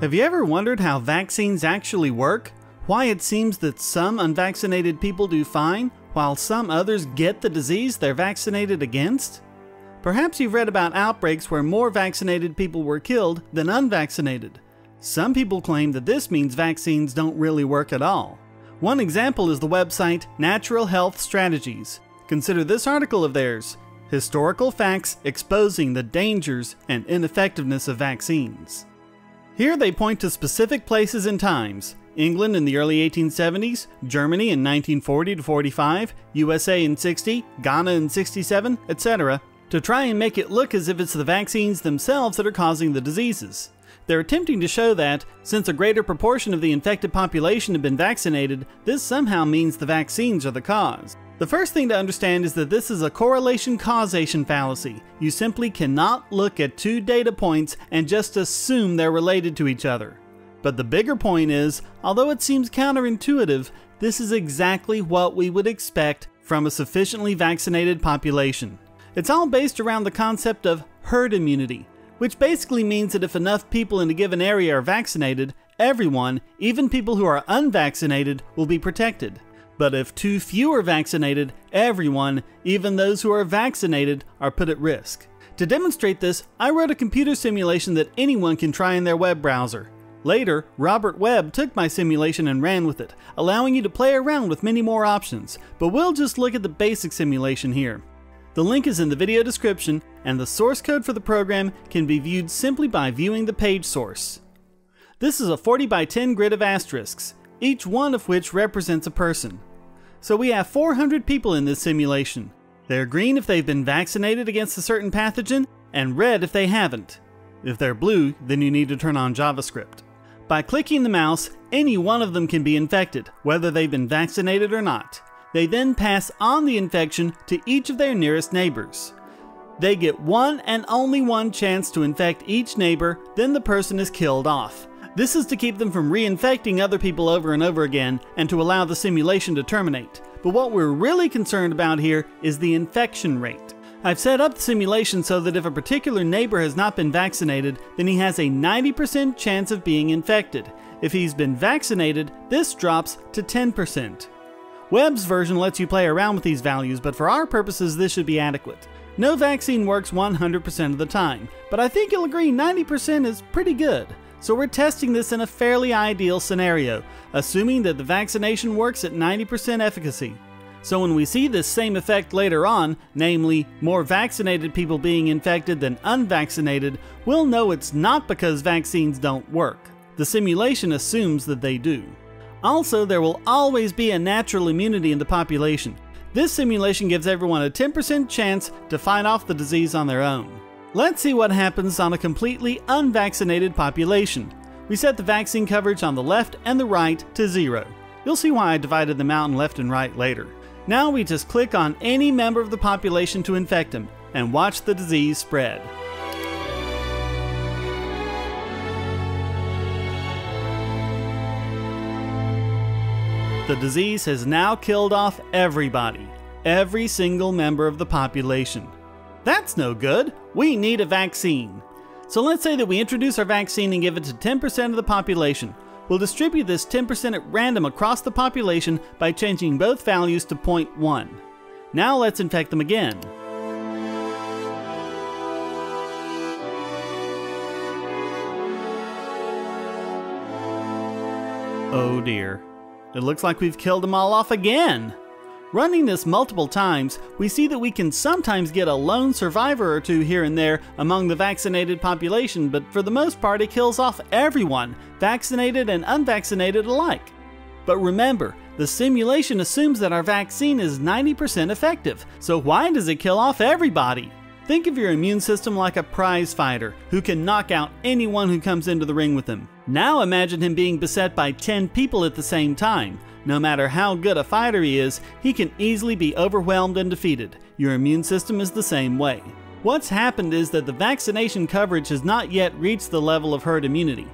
Have you ever wondered how vaccines actually work? Why it seems that some unvaccinated people do fine, while some others get the disease they're vaccinated against? Perhaps you've read about outbreaks where more vaccinated people were killed than unvaccinated. Some people claim that this means vaccines don't really work at all. One example is the website Natural Health Strategies. Consider this article of theirs Historical Facts Exposing the Dangers and Ineffectiveness of Vaccines. Here they point to specific places and times England in the early 1870s, Germany in 1940 to 45, USA in 60, Ghana in 67, etc., to try and make it look as if it's the vaccines themselves that are causing the diseases. They're attempting to show that, since a greater proportion of the infected population have been vaccinated, this somehow means the vaccines are the cause. The first thing to understand is that this is a correlation causation fallacy. You simply cannot look at two data points and just assume they're related to each other. But the bigger point is, although it seems counterintuitive, this is exactly what we would expect from a sufficiently vaccinated population. It's all based around the concept of herd immunity, which basically means that if enough people in a given area are vaccinated, everyone, even people who are unvaccinated, will be protected. But if too few are vaccinated, everyone, even those who are vaccinated, are put at risk. To demonstrate this, I wrote a computer simulation that anyone can try in their web browser. Later, Robert Webb took my simulation and ran with it, allowing you to play around with many more options, but we'll just look at the basic simulation here. The link is in the video description, and the source code for the program can be viewed simply by viewing the page source. This is a 40 by 10 grid of asterisks, each one of which represents a person. So we have 400 people in this simulation. They're green if they've been vaccinated against a certain pathogen, and red if they haven't. If they're blue, then you need to turn on JavaScript. By clicking the mouse, any one of them can be infected, whether they've been vaccinated or not. They then pass on the infection to each of their nearest neighbors. They get one and only one chance to infect each neighbor, then the person is killed off. This is to keep them from reinfecting other people over and over again and to allow the simulation to terminate. But what we're really concerned about here is the infection rate. I've set up the simulation so that if a particular neighbor has not been vaccinated, then he has a 90% chance of being infected. If he's been vaccinated, this drops to 10%. Webb's version lets you play around with these values, but for our purposes, this should be adequate. No vaccine works 100% of the time, but I think you'll agree 90% is pretty good. So we're testing this in a fairly ideal scenario, assuming that the vaccination works at 90% efficacy. So when we see this same effect later on, namely more vaccinated people being infected than unvaccinated, we'll know it's not because vaccines don't work. The simulation assumes that they do. Also, there will always be a natural immunity in the population. This simulation gives everyone a 10% chance to fight off the disease on their own. Let's see what happens on a completely unvaccinated population. We set the vaccine coverage on the left and the right to zero. You'll see why I divided them out in left and right later. Now we just click on any member of the population to infect them and watch the disease spread. The disease has now killed off everybody, every single member of the population. That's no good. We need a vaccine. So let's say that we introduce our vaccine and give it to 10% of the population. We'll distribute this 10% at random across the population by changing both values to 0.1. Now let's infect them again. Oh dear. It looks like we've killed them all off again. Running this multiple times, we see that we can sometimes get a lone survivor or two here and there among the vaccinated population, but for the most part it kills off everyone, vaccinated and unvaccinated alike. But remember, the simulation assumes that our vaccine is 90% effective, so why does it kill off everybody? Think of your immune system like a prize fighter who can knock out anyone who comes into the ring with him. Now imagine him being beset by 10 people at the same time. No matter how good a fighter he is, he can easily be overwhelmed and defeated. Your immune system is the same way. What's happened is that the vaccination coverage has not yet reached the level of herd immunity.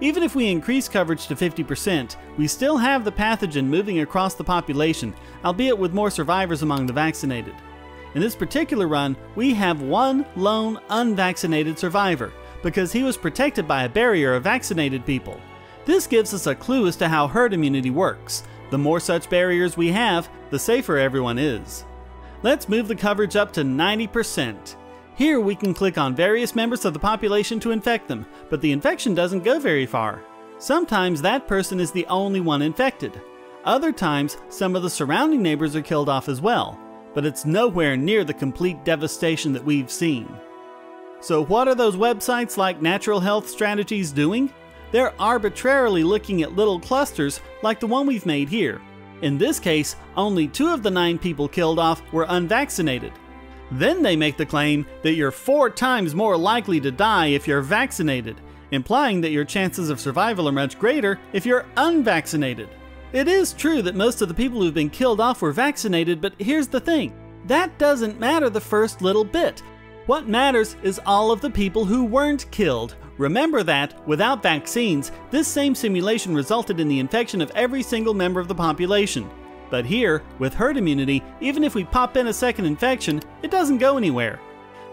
Even if we increase coverage to 50%, we still have the pathogen moving across the population, albeit with more survivors among the vaccinated. In this particular run, we have one lone unvaccinated survivor, because he was protected by a barrier of vaccinated people. This gives us a clue as to how herd immunity works. The more such barriers we have, the safer everyone is. Let's move the coverage up to 90%. Here we can click on various members of the population to infect them, but the infection doesn't go very far. Sometimes that person is the only one infected. Other times, some of the surrounding neighbors are killed off as well, but it's nowhere near the complete devastation that we've seen. So, what are those websites like Natural Health Strategies doing? They're arbitrarily looking at little clusters like the one we've made here. In this case, only two of the nine people killed off were unvaccinated. Then they make the claim that you're four times more likely to die if you're vaccinated, implying that your chances of survival are much greater if you're unvaccinated. It is true that most of the people who've been killed off were vaccinated, but here's the thing that doesn't matter the first little bit. What matters is all of the people who weren't killed. Remember that, without vaccines, this same simulation resulted in the infection of every single member of the population. But here, with herd immunity, even if we pop in a second infection, it doesn't go anywhere.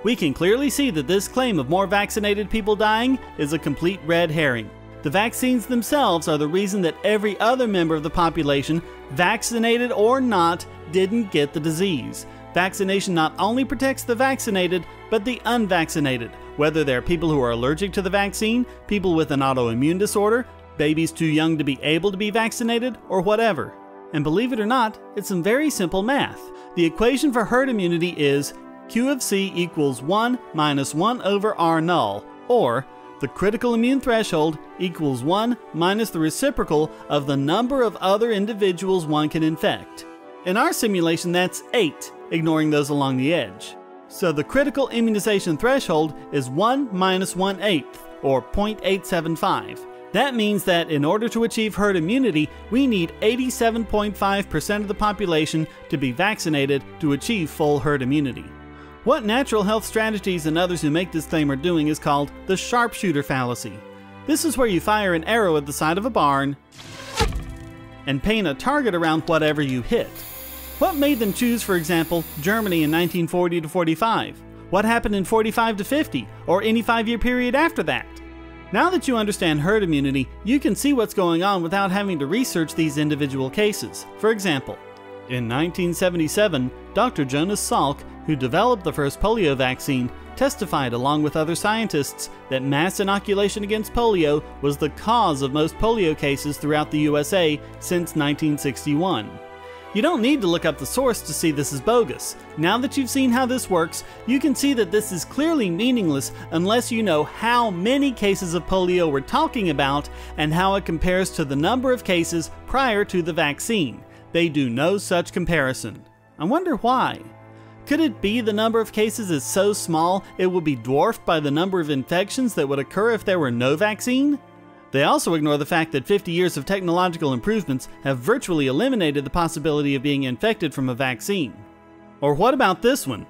We can clearly see that this claim of more vaccinated people dying is a complete red herring. The vaccines themselves are the reason that every other member of the population, vaccinated or not, didn't get the disease. Vaccination not only protects the vaccinated, but the unvaccinated, whether they're people who are allergic to the vaccine, people with an autoimmune disorder, babies too young to be able to be vaccinated, or whatever. And believe it or not, it's some very simple math. The equation for herd immunity is Q of C equals 1 minus 1 over R null, or the critical immune threshold equals 1 minus the reciprocal of the number of other individuals one can infect. In our simulation, that's 8, ignoring those along the edge. So the critical immunization threshold is 1 minus 1 eighth, or 0.875. That means that in order to achieve herd immunity, we need 87.5% of the population to be vaccinated to achieve full herd immunity. What natural health strategies and others who make this claim are doing is called the sharpshooter fallacy. This is where you fire an arrow at the side of a barn and paint a target around whatever you hit. What made them choose, for example, Germany in 1940 to 45? What happened in 45 to 50, or any five year period after that? Now that you understand herd immunity, you can see what's going on without having to research these individual cases. For example, in 1977, Dr. Jonas Salk who developed the first polio vaccine, testified along with other scientists that mass inoculation against polio was the cause of most polio cases throughout the USA since 1961. You don't need to look up the source to see this is bogus. Now that you've seen how this works, you can see that this is clearly meaningless unless you know how many cases of polio we're talking about and how it compares to the number of cases prior to the vaccine. They do no such comparison. I wonder why. Could it be the number of cases is so small it would be dwarfed by the number of infections that would occur if there were no vaccine? They also ignore the fact that 50 years of technological improvements have virtually eliminated the possibility of being infected from a vaccine. Or what about this one?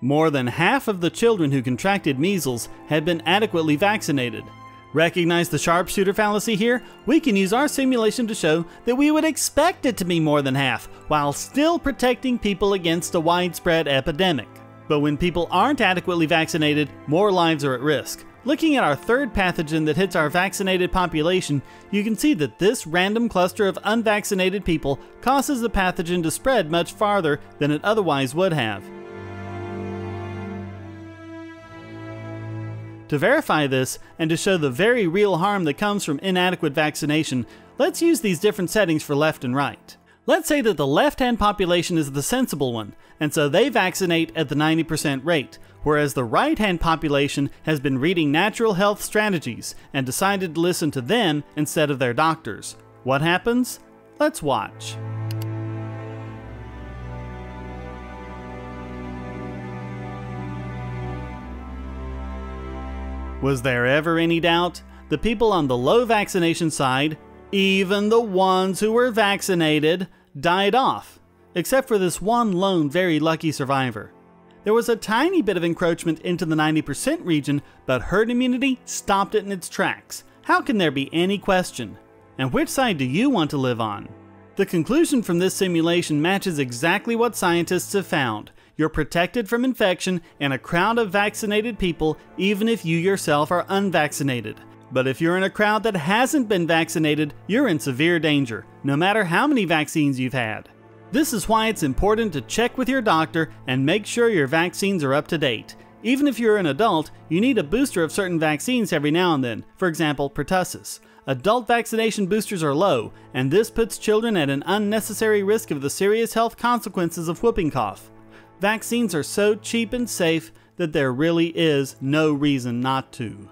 More than half of the children who contracted measles had been adequately vaccinated, Recognize the sharpshooter fallacy here? We can use our simulation to show that we would expect it to be more than half, while still protecting people against a widespread epidemic. But when people aren't adequately vaccinated, more lives are at risk. Looking at our third pathogen that hits our vaccinated population, you can see that this random cluster of unvaccinated people causes the pathogen to spread much farther than it otherwise would have. To verify this, and to show the very real harm that comes from inadequate vaccination, let's use these different settings for left and right. Let's say that the left-hand population is the sensible one, and so they vaccinate at the 90% rate, whereas the right-hand population has been reading natural health strategies and decided to listen to them instead of their doctors. What happens? Let's watch. Was there ever any doubt? The people on the low vaccination side, even the ones who were vaccinated, died off, except for this one lone very lucky survivor. There was a tiny bit of encroachment into the 90% region, but herd immunity stopped it in its tracks. How can there be any question? And which side do you want to live on? The conclusion from this simulation matches exactly what scientists have found. You're protected from infection in a crowd of vaccinated people, even if you yourself are unvaccinated. But if you're in a crowd that hasn't been vaccinated, you're in severe danger, no matter how many vaccines you've had. This is why it's important to check with your doctor and make sure your vaccines are up to date. Even if you're an adult, you need a booster of certain vaccines every now and then, for example, pertussis. Adult vaccination boosters are low, and this puts children at an unnecessary risk of the serious health consequences of whooping cough. Vaccines are so cheap and safe that there really is no reason not to.